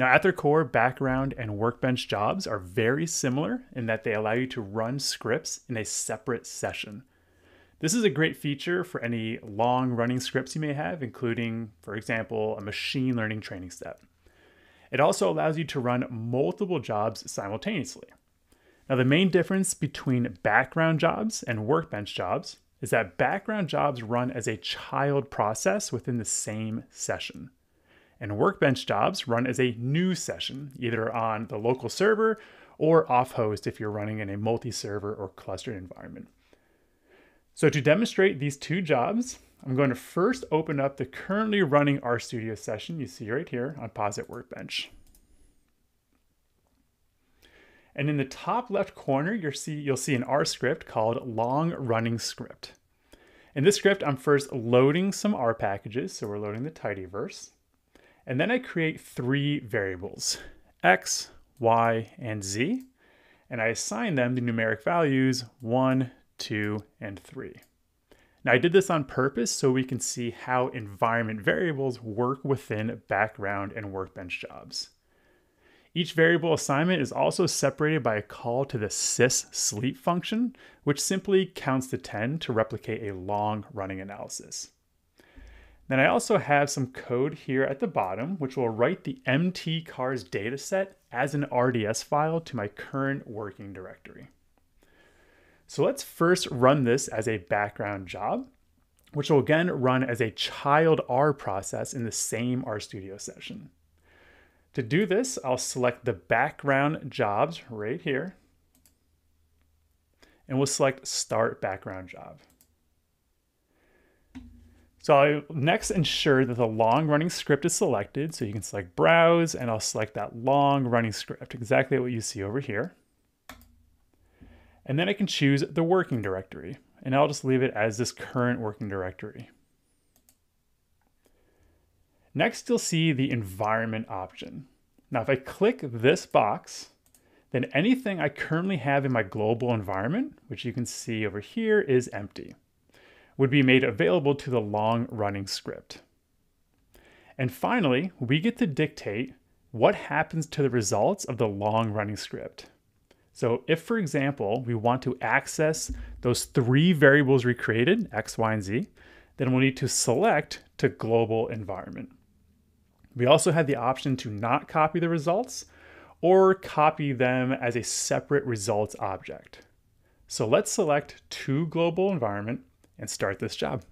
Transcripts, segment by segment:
Now, at their core, background and workbench jobs are very similar in that they allow you to run scripts in a separate session. This is a great feature for any long running scripts you may have, including, for example, a machine learning training step. It also allows you to run multiple jobs simultaneously. Now, the main difference between background jobs and workbench jobs is that background jobs run as a child process within the same session. And workbench jobs run as a new session, either on the local server or off host if you're running in a multi server or clustered environment. So to demonstrate these two jobs, I'm going to first open up the currently running RStudio session you see right here on Posit Workbench. And in the top left corner, you'll see, you'll see an R script called long running script. In this script, I'm first loading some R packages. So we're loading the tidyverse. And then I create three variables, X, Y, and Z. And I assign them the numeric values one, 2, and 3. Now I did this on purpose so we can see how environment variables work within background and workbench jobs. Each variable assignment is also separated by a call to the sys sleep function, which simply counts to 10 to replicate a long running analysis. Then I also have some code here at the bottom, which will write the mtcars dataset as an RDS file to my current working directory. So let's first run this as a background job, which will again run as a child R process in the same RStudio session. To do this, I'll select the background jobs right here, and we'll select Start Background Job. So I'll next ensure that the long running script is selected. So you can select Browse, and I'll select that long running script, exactly what you see over here. And then I can choose the working directory, and I'll just leave it as this current working directory. Next, you'll see the environment option. Now, if I click this box, then anything I currently have in my global environment, which you can see over here is empty, would be made available to the long running script. And finally, we get to dictate what happens to the results of the long running script. So if, for example, we want to access those three variables we created, X, Y, and Z, then we'll need to select to global environment. We also have the option to not copy the results or copy them as a separate results object. So let's select to global environment and start this job.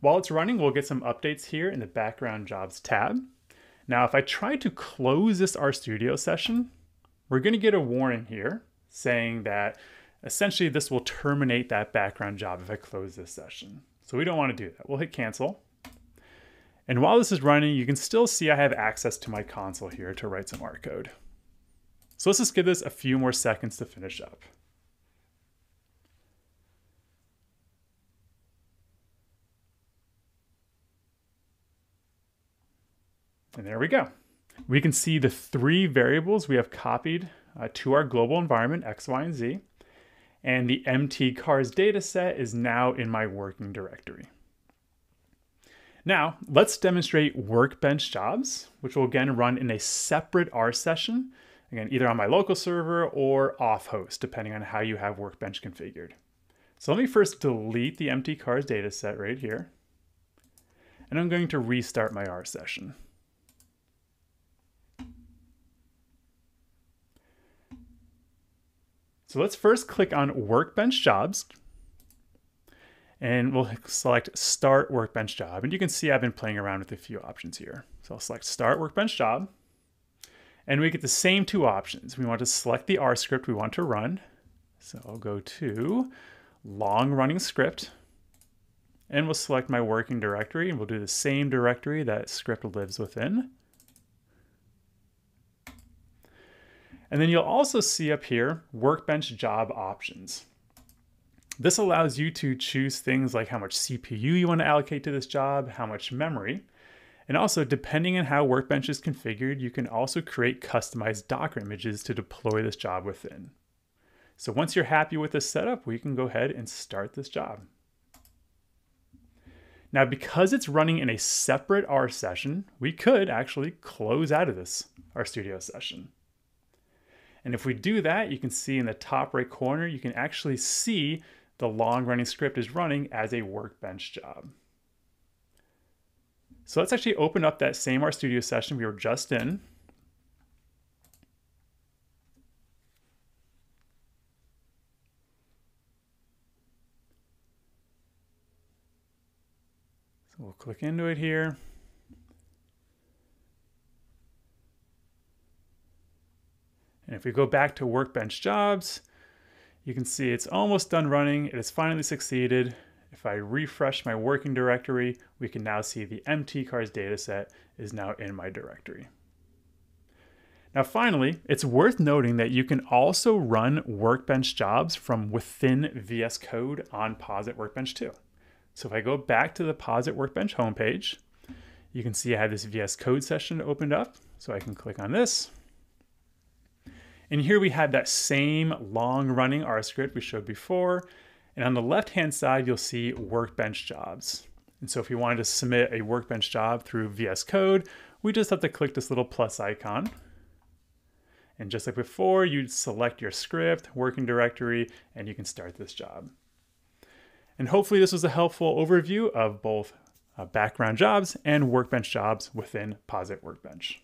While it's running, we'll get some updates here in the background jobs tab. Now, if I try to close this RStudio session, we're going to get a warning here saying that essentially this will terminate that background job if I close this session. So we don't want to do that. We'll hit cancel. And while this is running, you can still see I have access to my console here to write some R code. So let's just give this a few more seconds to finish up. And there we go. We can see the three variables we have copied uh, to our global environment, X, Y, and Z. And the MT mtcars dataset is now in my working directory. Now, let's demonstrate workbench jobs, which will again run in a separate R session, again, either on my local server or off host, depending on how you have workbench configured. So let me first delete the empty mtcars dataset right here. And I'm going to restart my R session. So let's first click on Workbench Jobs. And we'll select Start Workbench Job. And you can see I've been playing around with a few options here. So I'll select Start Workbench Job. And we get the same two options. We want to select the R script we want to run. So I'll go to long running script. And we'll select my working directory. And we'll do the same directory that script lives within. And then you'll also see up here workbench job options. This allows you to choose things like how much CPU you want to allocate to this job, how much memory, and also depending on how Workbench is configured, you can also create customized Docker images to deploy this job within. So once you're happy with this setup, we can go ahead and start this job. Now, because it's running in a separate R session, we could actually close out of this RStudio session. And if we do that, you can see in the top right corner, you can actually see the long running script is running as a workbench job. So let's actually open up that same RStudio session we were just in. So we'll click into it here. And if we go back to Workbench Jobs, you can see it's almost done running. It has finally succeeded. If I refresh my working directory, we can now see the MT MTCars dataset is now in my directory. Now finally, it's worth noting that you can also run Workbench jobs from within VS Code on Posit Workbench 2. So if I go back to the Posit Workbench homepage, you can see I have this VS Code session opened up. So I can click on this and here we have that same long running R script we showed before. And on the left hand side, you'll see workbench jobs. And so if you wanted to submit a workbench job through VS Code, we just have to click this little plus icon. And just like before, you'd select your script, working directory, and you can start this job. And hopefully this was a helpful overview of both uh, background jobs and workbench jobs within Posit Workbench.